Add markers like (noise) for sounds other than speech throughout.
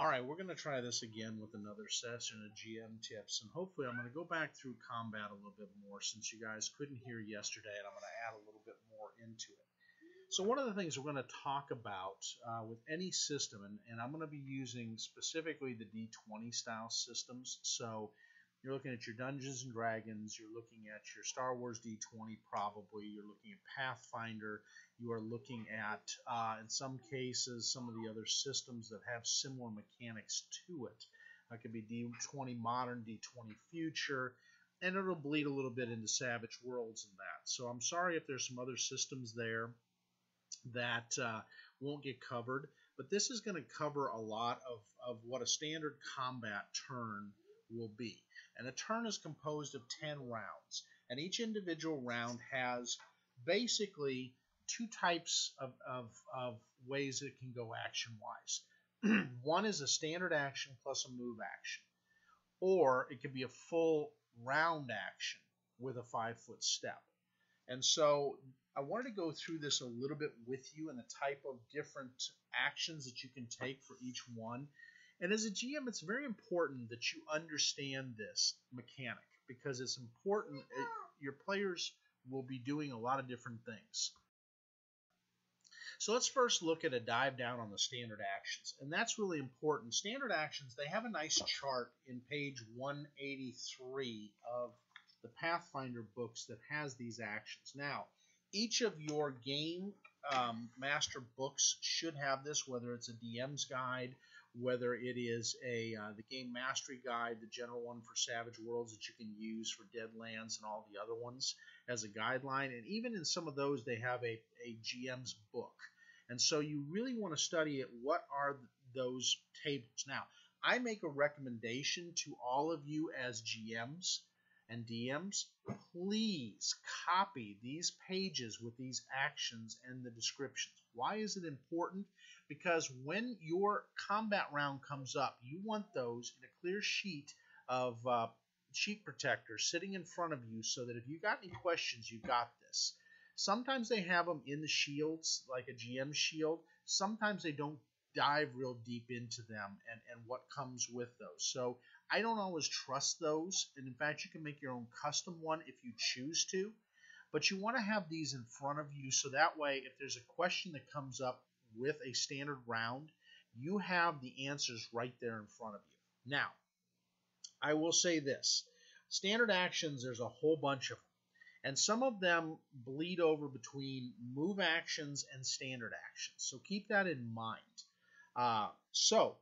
All right, we're going to try this again with another session of GM tips, and hopefully I'm going to go back through combat a little bit more since you guys couldn't hear yesterday, and I'm going to add a little bit more into it. So one of the things we're going to talk about uh, with any system, and, and I'm going to be using specifically the D20 style systems. So you're looking at your Dungeons and Dragons, you're looking at your Star Wars D20 probably, you're looking at Pathfinder, you are looking at, uh, in some cases, some of the other systems that have similar mechanics to it. That could be D20 Modern, D20 Future, and it'll bleed a little bit into Savage Worlds and that. So I'm sorry if there's some other systems there that uh, won't get covered, but this is going to cover a lot of, of what a standard combat turn will be. And a turn is composed of 10 rounds, and each individual round has basically two types of, of, of ways it can go action wise. (clears throat) One is a standard action plus a move action, or it could be a full round action with a five foot step. And so I wanted to go through this a little bit with you and the type of different actions that you can take for each one and as a GM, it's very important that you understand this mechanic because it's important. It, your players will be doing a lot of different things. So let's first look at a dive down on the standard actions. And that's really important. Standard actions, they have a nice chart in page 183 of the Pathfinder books that has these actions. Now, each of your game um, master books should have this, whether it's a DM's guide whether it is a uh, the game mastery guide, the general one for Savage Worlds that you can use for Deadlands and all the other ones as a guideline, and even in some of those they have a, a GM's book. And so you really want to study it. What are those tables? Now, I make a recommendation to all of you as GMs and DMs, please copy these pages with these actions and the descriptions. Why is it important? Because when your combat round comes up, you want those in a clear sheet of uh, sheet protector sitting in front of you so that if you got any questions, you got this. Sometimes they have them in the shields, like a GM shield. Sometimes they don't dive real deep into them and, and what comes with those. So I don't always trust those. And in fact, you can make your own custom one if you choose to. But you want to have these in front of you so that way, if there's a question that comes up with a standard round, you have the answers right there in front of you. Now, I will say this standard actions, there's a whole bunch of them. And some of them bleed over between move actions and standard actions. So keep that in mind. Uh, so,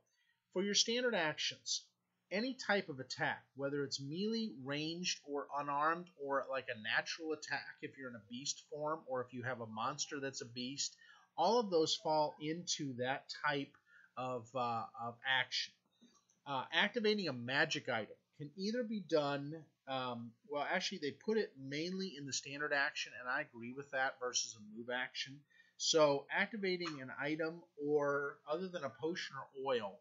for your standard actions, any type of attack, whether it's melee, ranged, or unarmed, or like a natural attack if you're in a beast form, or if you have a monster that's a beast, all of those fall into that type of, uh, of action. Uh, activating a magic item can either be done, um, well, actually, they put it mainly in the standard action, and I agree with that versus a move action. So activating an item or other than a potion or oil,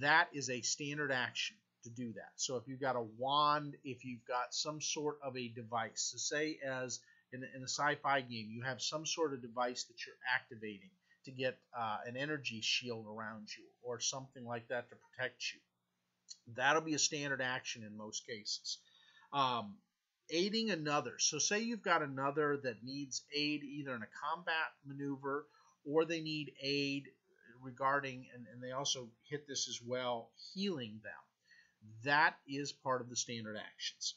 that is a standard action to do that. So if you've got a wand, if you've got some sort of a device, so say as in, in a sci-fi game, you have some sort of device that you're activating to get uh, an energy shield around you or something like that to protect you. That'll be a standard action in most cases. Um, aiding another. So say you've got another that needs aid either in a combat maneuver or they need aid regarding, and, and they also hit this as well, healing them. That is part of the standard actions.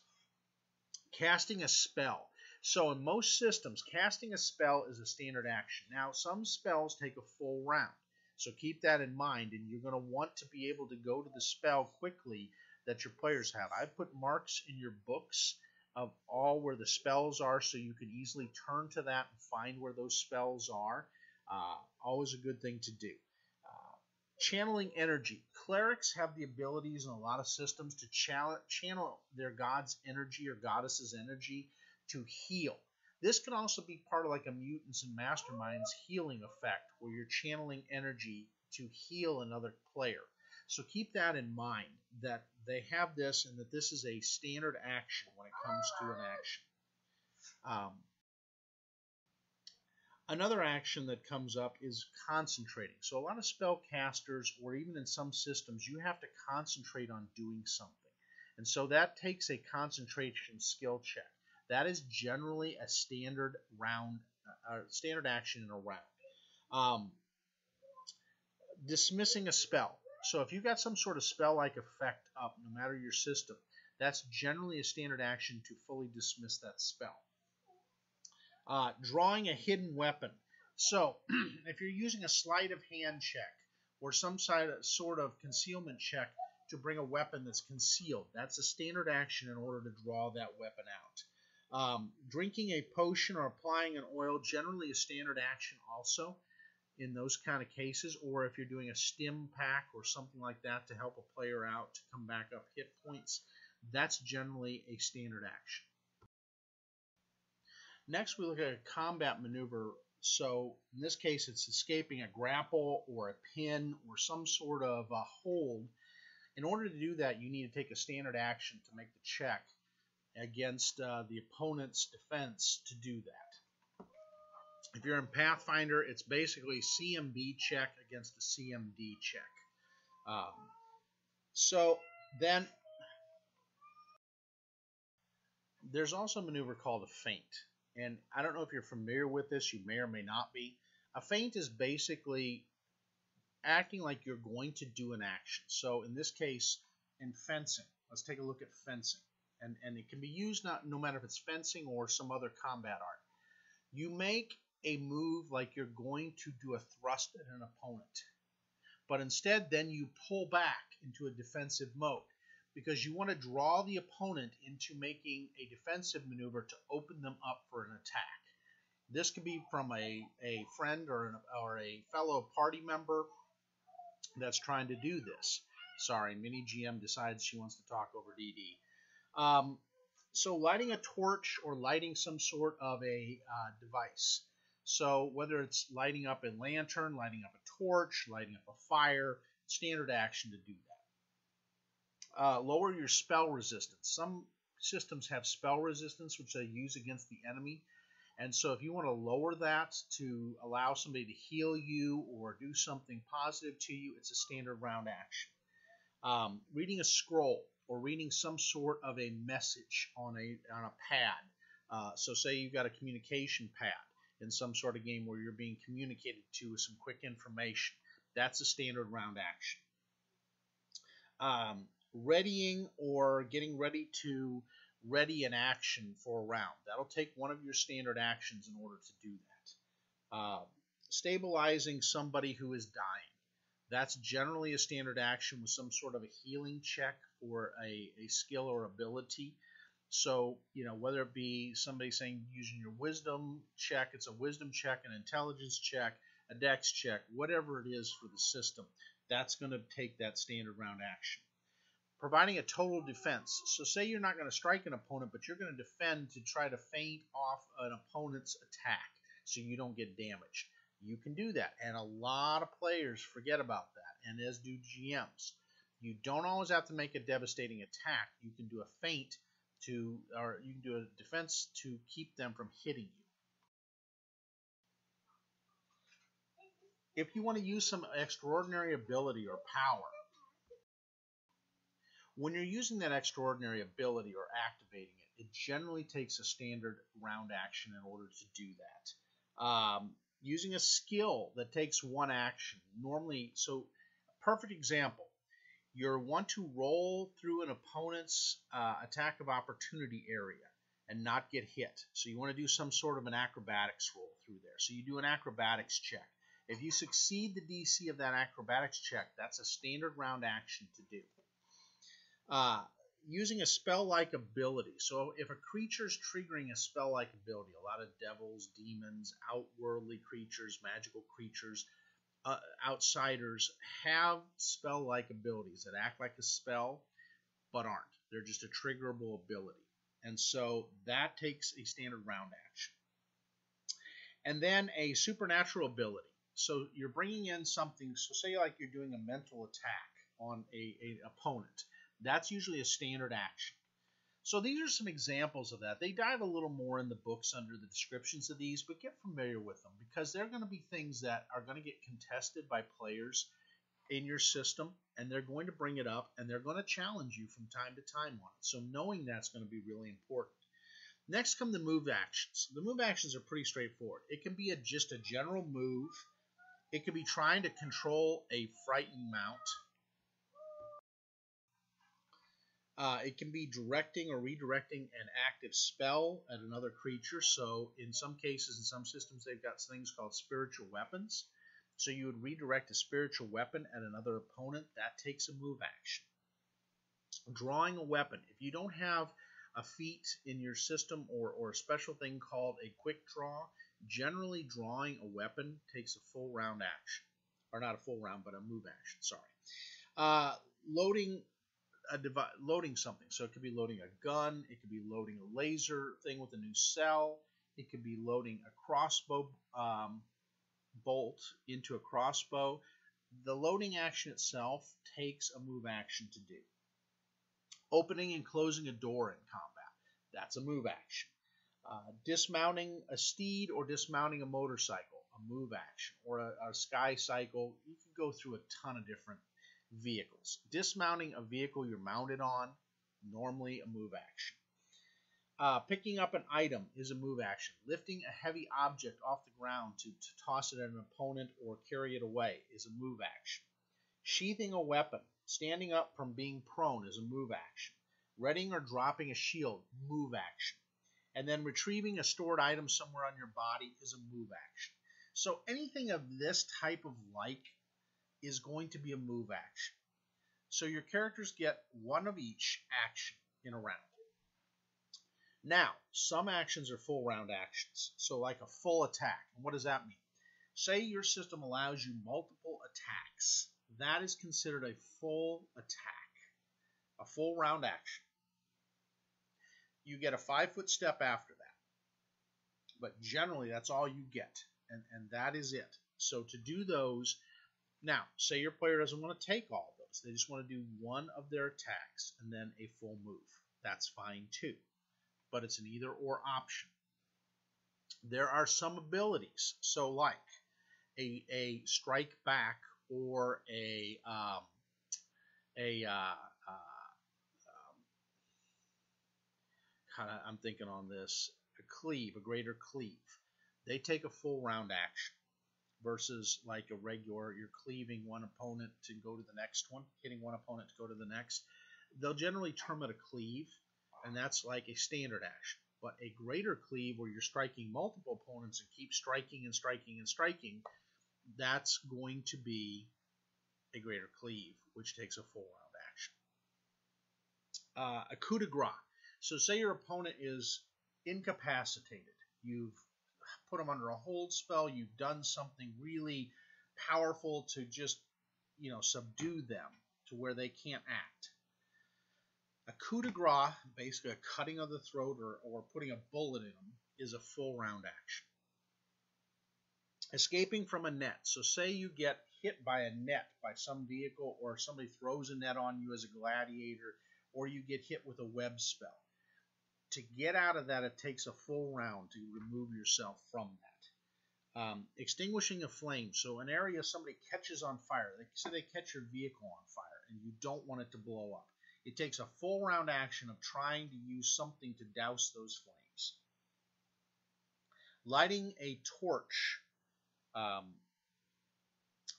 Casting a spell. So in most systems, casting a spell is a standard action. Now, some spells take a full round. So keep that in mind, and you're going to want to be able to go to the spell quickly that your players have. I've put marks in your books of all where the spells are so you can easily turn to that and find where those spells are. Uh, always a good thing to do. Uh, channeling energy. Clerics have the abilities in a lot of systems to channel their god's energy or goddess's energy to heal. This can also be part of like a mutants and masterminds healing effect where you're channeling energy to heal another player. So keep that in mind that they have this and that this is a standard action when it comes to an action. Um, Another action that comes up is concentrating. So a lot of spellcasters, or even in some systems, you have to concentrate on doing something. And so that takes a concentration skill check. That is generally a standard round, uh, standard action in a round. Um, dismissing a spell. So if you've got some sort of spell-like effect up, no matter your system, that's generally a standard action to fully dismiss that spell. Uh, drawing a hidden weapon. So (clears throat) if you're using a sleight of hand check or some sort of concealment check to bring a weapon that's concealed, that's a standard action in order to draw that weapon out. Um, drinking a potion or applying an oil generally a standard action also in those kind of cases, or if you're doing a stim pack or something like that to help a player out to come back up hit points, that's generally a standard action. Next, we look at a combat maneuver. So in this case, it's escaping a grapple or a pin or some sort of a hold. In order to do that, you need to take a standard action to make the check against uh, the opponent's defense to do that. If you're in Pathfinder, it's basically CMB check against a CMD check. Um, so then there's also a maneuver called a feint. And I don't know if you're familiar with this, you may or may not be. A feint is basically acting like you're going to do an action. So in this case, in fencing, let's take a look at fencing and, and it can be used not no matter if it's fencing or some other combat art. You make a move like you're going to do a thrust at an opponent, but instead then you pull back into a defensive mode because you want to draw the opponent into making a defensive maneuver to open them up for an attack. This could be from a, a friend or, an, or a fellow party member that's trying to do this. Sorry, Mini GM decides she wants to talk over DD. Um, so lighting a torch or lighting some sort of a uh, device. So whether it's lighting up a lantern, lighting up a torch, lighting up a fire, standard action to do that. Uh, lower your spell resistance. Some systems have spell resistance, which they use against the enemy. And so if you want to lower that to allow somebody to heal you or do something positive to you, it's a standard round action. Um, reading a scroll or reading some sort of a message on a on a pad. Uh, so say you've got a communication pad in some sort of game where you're being communicated to with some quick information. That's a standard round action. Um, readying or getting ready to ready an action for a round. That'll take one of your standard actions in order to do that. Uh, stabilizing somebody who is dying. That's generally a standard action with some sort of a healing check for a, a skill or ability. So, you know, whether it be somebody saying using your wisdom check, it's a wisdom check, an intelligence check, a dex check, whatever it is for the system, that's going to take that standard round action. Providing a total defense. So, say you're not going to strike an opponent, but you're going to defend to try to feint off an opponent's attack so you don't get damaged. You can do that, and a lot of players forget about that, and as do GMs. You don't always have to make a devastating attack. You can do a feint to, or you can do a defense to keep them from hitting you. If you want to use some extraordinary ability or power, when you're using that extraordinary ability or activating it, it generally takes a standard round action in order to do that. Um, using a skill that takes one action. Normally, so perfect example. You want to roll through an opponent's uh, attack of opportunity area and not get hit. So you want to do some sort of an acrobatics roll through there. So you do an acrobatics check. If you succeed the DC of that acrobatics check, that's a standard round action to do. Uh, using a spell-like ability. So if a creature is triggering a spell-like ability, a lot of devils, demons, outworldly creatures, magical creatures, uh, outsiders have spell-like abilities that act like a spell but aren't. They're just a triggerable ability. And so that takes a standard round action. And then a supernatural ability. So you're bringing in something, so say like you're doing a mental attack on a, a opponent that's usually a standard action. So these are some examples of that. They dive a little more in the books under the descriptions of these, but get familiar with them because they're going to be things that are going to get contested by players in your system, and they're going to bring it up and they're going to challenge you from time to time on it. So knowing that's going to be really important. Next come the move actions. The move actions are pretty straightforward. It can be a, just a general move. It could be trying to control a frightened mount. Uh, it can be directing or redirecting an active spell at another creature. So in some cases, in some systems, they've got things called spiritual weapons. So you would redirect a spiritual weapon at another opponent. That takes a move action. Drawing a weapon. If you don't have a feat in your system or, or a special thing called a quick draw, generally drawing a weapon takes a full round action. Or not a full round, but a move action, sorry. Uh, loading a device, loading something. So it could be loading a gun, it could be loading a laser thing with a new cell, it could be loading a crossbow um, bolt into a crossbow. The loading action itself takes a move action to do. Opening and closing a door in combat. That's a move action. Uh, dismounting a steed or dismounting a motorcycle, a move action, or a, a sky cycle. You can go through a ton of different vehicles. Dismounting a vehicle you're mounted on, normally a move action. Uh, picking up an item is a move action. Lifting a heavy object off the ground to, to toss it at an opponent or carry it away is a move action. Sheathing a weapon, standing up from being prone is a move action. Readying or dropping a shield, move action. And then retrieving a stored item somewhere on your body is a move action. So anything of this type of like is going to be a move action. So your characters get one of each action in a round. Now, some actions are full round actions. So like a full attack. And what does that mean? Say your system allows you multiple attacks. That is considered a full attack, a full round action. You get a five foot step after that. But generally, that's all you get. And, and that is it. So to do those, now, say your player doesn't want to take all those. They just want to do one of their attacks and then a full move. That's fine too. But it's an either or option. There are some abilities. So like a, a strike back or a um, a uh, uh, um, kind of I'm thinking on this a cleave, a greater cleave. They take a full round action versus like a regular, you're cleaving one opponent to go to the next one, hitting one opponent to go to the next. They'll generally term it a cleave, and that's like a standard action. But a greater cleave where you're striking multiple opponents and keep striking and striking and striking, that's going to be a greater cleave, which takes a full round action. Uh, a coup de grace. So say your opponent is incapacitated. You've put them under a hold spell. You've done something really powerful to just, you know, subdue them to where they can't act. A coup de grace, basically a cutting of the throat or, or putting a bullet in them, is a full round action. Escaping from a net. So say you get hit by a net by some vehicle or somebody throws a net on you as a gladiator or you get hit with a web spell to get out of that, it takes a full round to remove yourself from that. Um, extinguishing a flame. So an area somebody catches on fire. They say they catch your vehicle on fire and you don't want it to blow up. It takes a full round action of trying to use something to douse those flames. Lighting a torch. Um,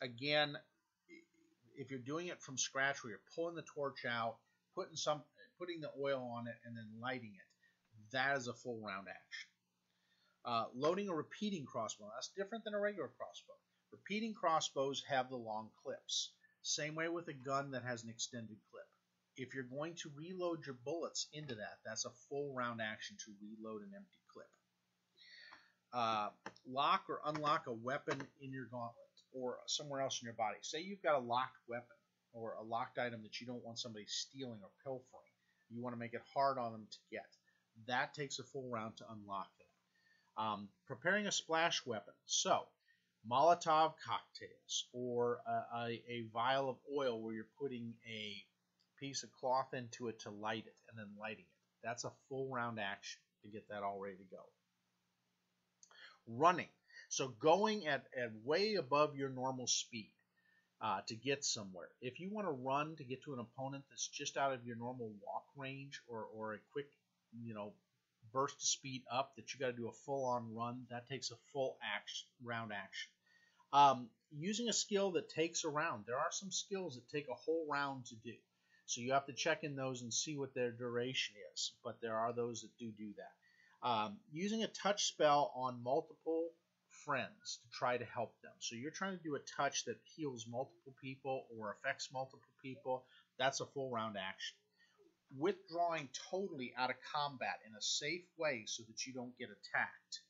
again, if you're doing it from scratch, where you're pulling the torch out, putting some, putting the oil on it, and then lighting it, that is a full round action. Uh, loading a repeating crossbow. That's different than a regular crossbow. Repeating crossbows have the long clips. Same way with a gun that has an extended clip. If you're going to reload your bullets into that, that's a full round action to reload an empty clip. Uh, lock or unlock a weapon in your gauntlet or somewhere else in your body. Say you've got a locked weapon or a locked item that you don't want somebody stealing or pilfering. You want to make it hard on them to get. That takes a full round to unlock that. Um, preparing a splash weapon. So, Molotov cocktails or a, a, a, vial of oil where you're putting a piece of cloth into it to light it and then lighting it. That's a full round action to get that all ready to go. Running. So going at, at way above your normal speed uh, to get somewhere. If you want to run to get to an opponent that's just out of your normal walk range or, or a quick, you know, burst of speed up that you got to do a full on run, that takes a full action, round action. Um, using a skill that takes a round. There are some skills that take a whole round to do. So you have to check in those and see what their duration is. But there are those that do do that. Um, using a touch spell on multiple friends to try to help them. So you're trying to do a touch that heals multiple people or affects multiple people. That's a full round action. Withdrawing totally out of combat in a safe way so that you don't get attacked.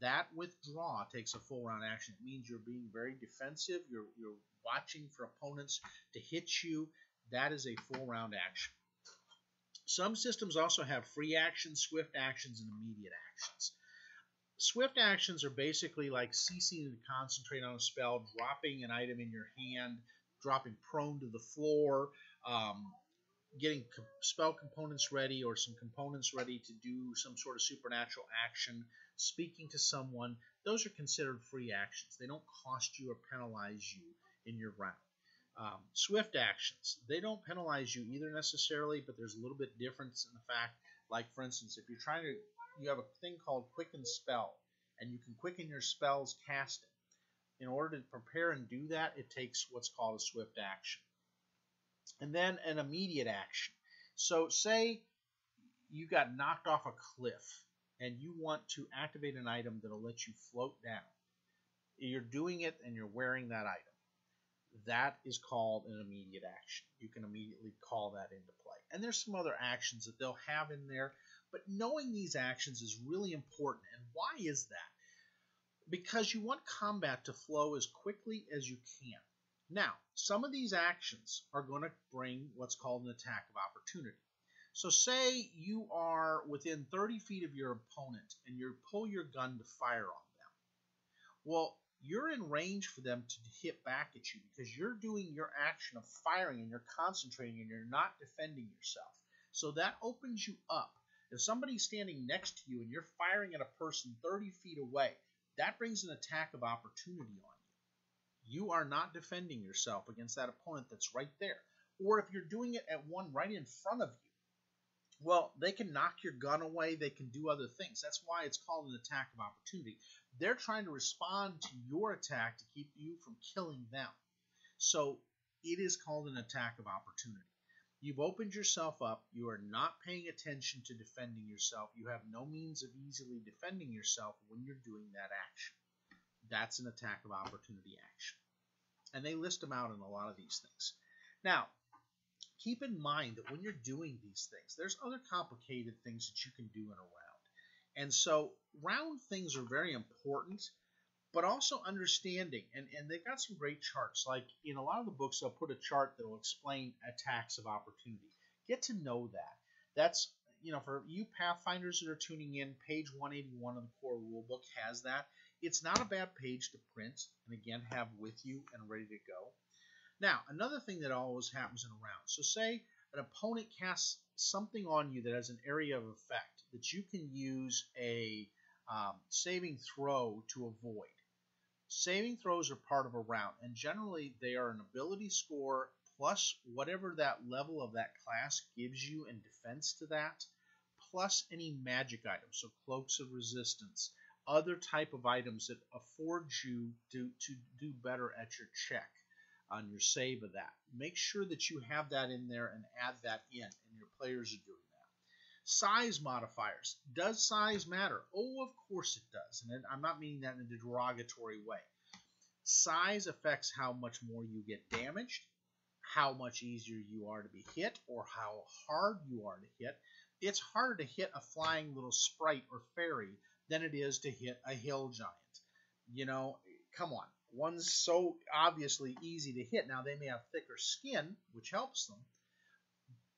That withdraw takes a full round action. It means you're being very defensive. You're, you're watching for opponents to hit you. That is a full round action. Some systems also have free actions, swift actions, and immediate actions. Swift actions are basically like ceasing to concentrate on a spell, dropping an item in your hand, dropping prone to the floor, um, getting spell components ready or some components ready to do some sort of supernatural action, speaking to someone. Those are considered free actions. They don't cost you or penalize you in your round. Um, swift actions, they don't penalize you either necessarily, but there's a little bit difference in the fact, like for instance, if you're trying to you have a thing called quicken spell, and you can quicken your spells casting. In order to prepare and do that, it takes what's called a swift action. And then an immediate action. So say you got knocked off a cliff and you want to activate an item that'll let you float down. You're doing it and you're wearing that item. That is called an immediate action. You can immediately call that into play. And there's some other actions that they'll have in there but knowing these actions is really important. And why is that? Because you want combat to flow as quickly as you can. Now, some of these actions are going to bring what's called an attack of opportunity. So say you are within 30 feet of your opponent and you pull your gun to fire on them. Well, you're in range for them to hit back at you because you're doing your action of firing and you're concentrating and you're not defending yourself. So that opens you up if somebody's standing next to you and you're firing at a person 30 feet away, that brings an attack of opportunity on you. Are not defending yourself against that opponent that's right there. Or if you're doing it at one right in front of you, well, they can knock your gun away, they can do other things. That's why it's called an attack of opportunity. They're trying to respond to your attack to keep you from killing them. So it is called an attack of opportunity. You've opened yourself up. You are not paying attention to defending yourself. You have no means of easily defending yourself when you're doing that action. That's an attack of opportunity action. And they list them out in a lot of these things. Now, keep in mind that when you're doing these things, there's other complicated things that you can do in a round. And so, round things are very important but also understanding. And, and they've got some great charts. Like in a lot of the books, they'll put a chart that will explain attacks of opportunity. Get to know that. That's, you know, for you Pathfinders that are tuning in, page 181 of the core rulebook has that. It's not a bad page to print and again have with you and ready to go. Now, another thing that always happens in a round. So, say an opponent casts something on you that has an area of effect that you can use a um, saving throw to avoid. Saving throws are part of a round, and generally they are an ability score plus whatever that level of that class gives you in defense to that, plus any magic items, so cloaks of resistance, other type of items that afford you to, to do better at your check on your save of that. Make sure that you have that in there and add that in, and your players are doing that. Size modifiers. Does size matter? Oh, of course it does. And I'm not meaning that in a derogatory way. Size affects how much more you get damaged, how much easier you are to be hit, or how hard you are to hit. It's harder to hit a flying little sprite or fairy than it is to hit a hill giant. You know, come on. One's so obviously easy to hit. Now, they may have thicker skin, which helps them,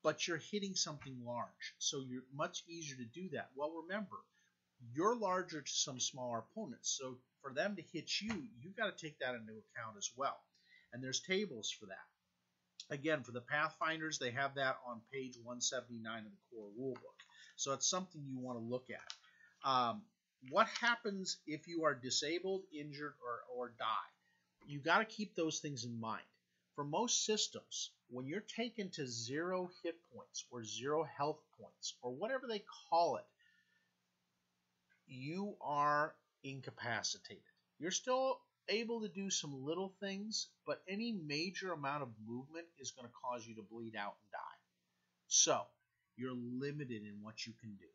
but you're hitting something large. So you're much easier to do that. Well, remember, you're larger to some smaller opponents. So for them to hit you, you've got to take that into account as well. And there's tables for that. Again, for the Pathfinders, they have that on page 179 of the core rulebook. So it's something you want to look at. Um, what happens if you are disabled, injured, or, or die? You got to keep those things in mind. For most systems, when you're taken to zero hit points or zero health points or whatever they call it, you are incapacitated. You're still able to do some little things, but any major amount of movement is going to cause you to bleed out and die. So, you're limited in what you can do.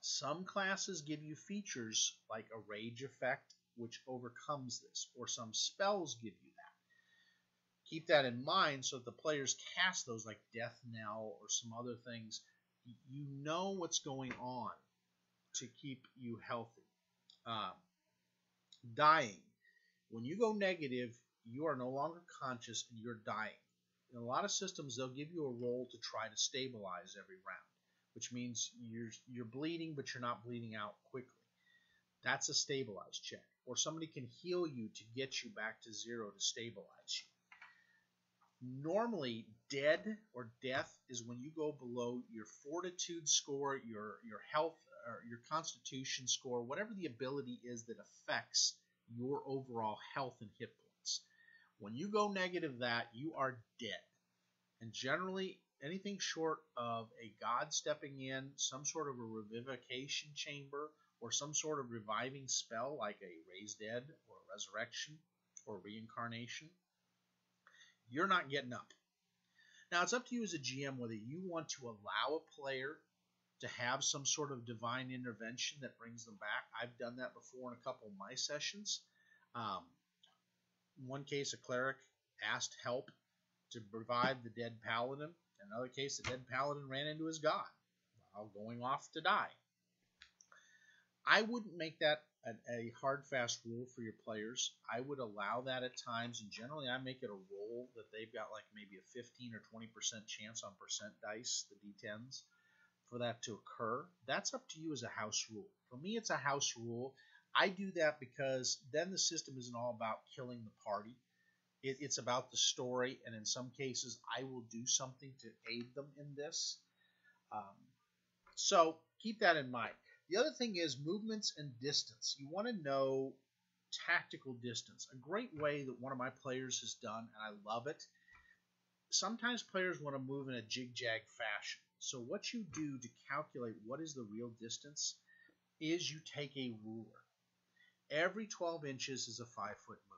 Some classes give you features like a rage effect, which overcomes this, or some spells give you that. Keep that in mind so that the players cast those like Death Knell or some other things. You know what's going on to keep you healthy. Uh, dying. When you go negative, you are no longer conscious and you're dying. In a lot of systems, they'll give you a roll to try to stabilize every round, which means you're you're bleeding, but you're not bleeding out quickly. That's a stabilized check. Or somebody can heal you to get you back to zero to stabilize you. Normally, dead or death is when you go below your fortitude score, your your health or your constitution score, whatever the ability is that affects your overall health and hit points. When you go negative that, you are dead. And generally, anything short of a god stepping in, some sort of a revivification chamber, or some sort of reviving spell like a raised dead or a resurrection or reincarnation, you're not getting up. Now, it's up to you as a GM whether you want to allow a player to have some sort of divine intervention that brings them back. I've done that before in a couple of my sessions. Um, in one case, a cleric asked help to revive the dead paladin. In another case, the dead paladin ran into his god while going off to die. I wouldn't make that a, a hard, fast rule for your players. I would allow that at times, and generally I make it a roll that they've got like maybe a 15 or 20% chance on percent dice, the d10s for that to occur, that's up to you as a house rule. For me, it's a house rule. I do that because then the system isn't all about killing the party. It, it's about the story, and in some cases, I will do something to aid them in this. Um, so keep that in mind. The other thing is movements and distance. You want to know tactical distance. A great way that one of my players has done, and I love it. Sometimes players want to move in a jig-jag fashion. So what you do to calculate what is the real distance is you take a ruler. Every 12 inches is a 5 foot move.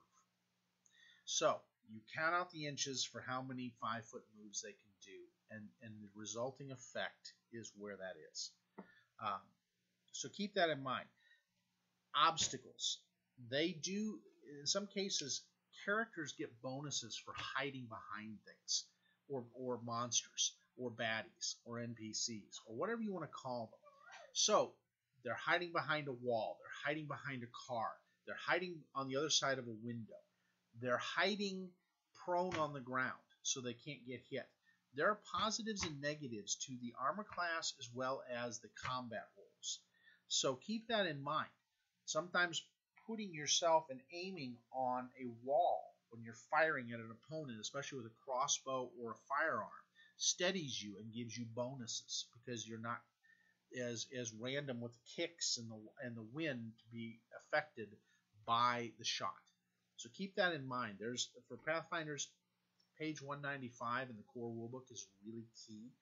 So you count out the inches for how many 5 foot moves they can do and, and the resulting effect is where that is. Um, so keep that in mind. Obstacles. They do, in some cases, characters get bonuses for hiding behind things or, or monsters or baddies or NPCs or whatever you want to call them. So they're hiding behind a wall, they're hiding behind a car, they're hiding on the other side of a window, they're hiding prone on the ground so they can't get hit. There are positives and negatives to the armor class as well as the combat rolls. So keep that in mind. Sometimes putting yourself and aiming on a wall when you're firing at an opponent, especially with a crossbow or a firearm, steadies you and gives you bonuses because you're not as as random with kicks and the and the wind to be affected by the shot. So keep that in mind. There's for Pathfinders, page 195 in the core rulebook is really key.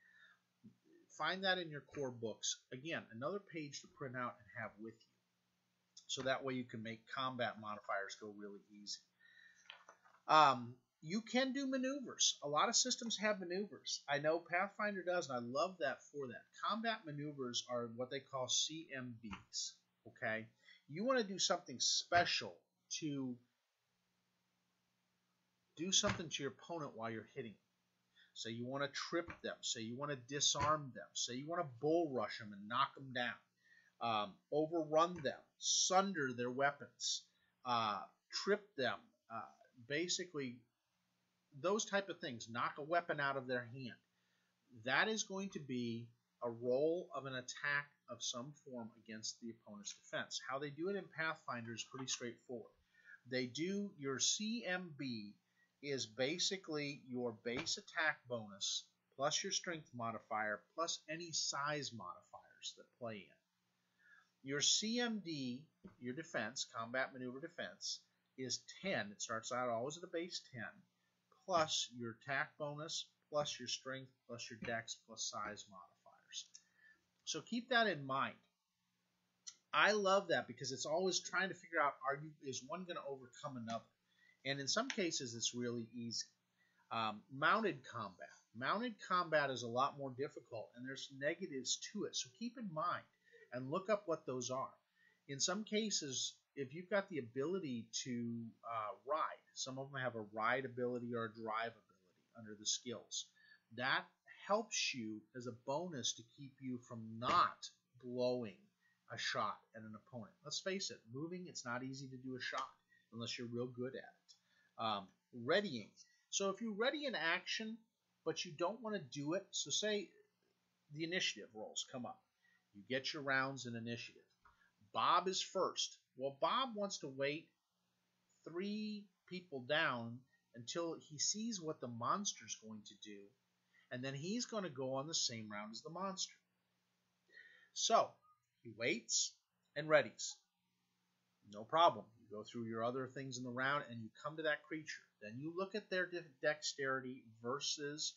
Find that in your core books. Again, another page to print out and have with you. So that way you can make combat modifiers go really easy. Um, you can do maneuvers. A lot of systems have maneuvers. I know Pathfinder does, and I love that for that. Combat maneuvers are what they call CMBs. Okay, you want to do something special to do something to your opponent while you're hitting them. Say you want to trip them. Say you want to disarm them. Say you want to bull rush them and knock them down. Um, overrun them, sunder their weapons, uh, trip them, uh, basically those type of things, knock a weapon out of their hand. That is going to be a roll of an attack of some form against the opponent's defense. How they do it in Pathfinder is pretty straightforward. They do your CMB is basically your base attack bonus plus your strength modifier plus any size modifiers that play in. Your CMD, your defense, combat maneuver defense, is 10. It starts out always at a base 10, plus your attack bonus, plus your strength, plus your dex, plus size modifiers. So keep that in mind. I love that because it's always trying to figure out are you is one going to overcome another, and in some cases it's really easy. Um, mounted combat. Mounted combat is a lot more difficult, and there's negatives to it. So keep in mind and look up what those are. In some cases, if you've got the ability to uh, ride, some of them have a ride ability or a drive ability under the skills. That helps you as a bonus to keep you from not blowing a shot at an opponent. Let's face it, moving, it's not easy to do a shot unless you're real good at it. Um, readying. So if you ready an action, but you don't want to do it, so say the initiative rolls come up. You get your rounds in initiative. Bob is first. Well, Bob wants to wait three people down until he sees what the monster's going to do, and then he's going to go on the same round as the monster. So, he waits and readies. No problem. Go through your other things in the round and you come to that creature. Then you look at their dexterity versus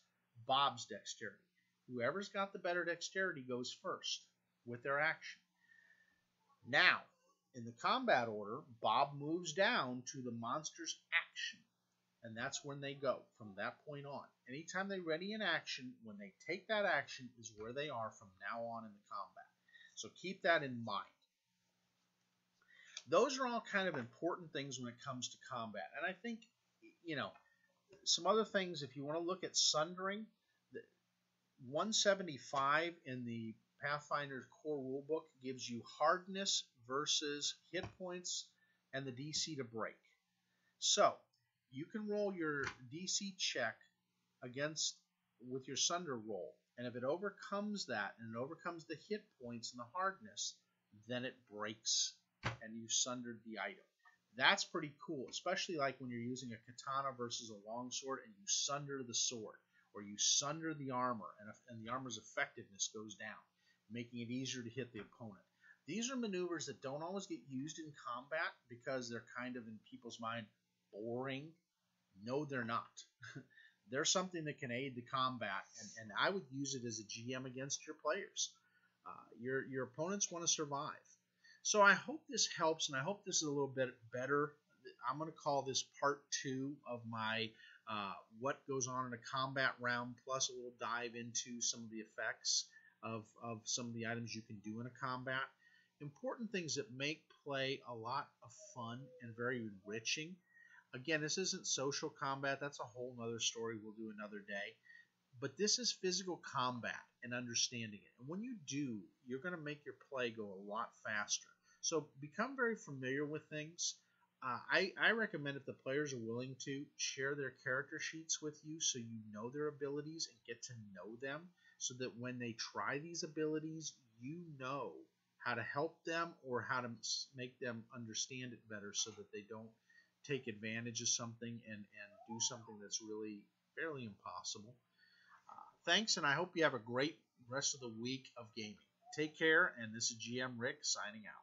Bob's dexterity. Whoever's got the better dexterity goes first with their action. Now, in the combat order, Bob moves down to the monster's action. And that's when they go from that point on. Anytime they ready an action, when they take that action is where they are from now on in the combat. So keep that in mind. Those are all kind of important things when it comes to combat. And I think, you know, some other things, if you want to look at sundering, 175 in the Pathfinder's core rulebook gives you hardness versus hit points and the DC to break. So you can roll your DC check against with your sunder roll and if it overcomes that and it overcomes the hit points and the hardness, then it breaks and you sundered the item. That's pretty cool, especially like when you're using a katana versus a longsword and you sunder the sword or you sunder the armor and, and the armor's effectiveness goes down, making it easier to hit the opponent. These are maneuvers that don't always get used in combat because they're kind of in people's mind boring. No, they're not. (laughs) They're something that can aid the combat, and, and I would use it as a GM against your players. Uh, your your opponents want to survive. So I hope this helps, and I hope this is a little bit better. I'm going to call this part two of my uh, what goes on in a combat round, plus a little dive into some of the effects of, of some of the items you can do in a combat. Important things that make play a lot of fun and very enriching. Again, this isn't social combat. That's a whole other story we'll do another day. But this is physical combat and understanding it. And when you do, you're going to make your play go a lot faster. So become very familiar with things. Uh, I, I recommend if the players are willing to share their character sheets with you so you know their abilities and get to know them so that when they try these abilities, you know how to help them or how to make them understand it better so that they don't take advantage of something and, and do something that's really fairly impossible. Thanks, and I hope you have a great rest of the week of gaming. Take care, and this is GM Ric signing out.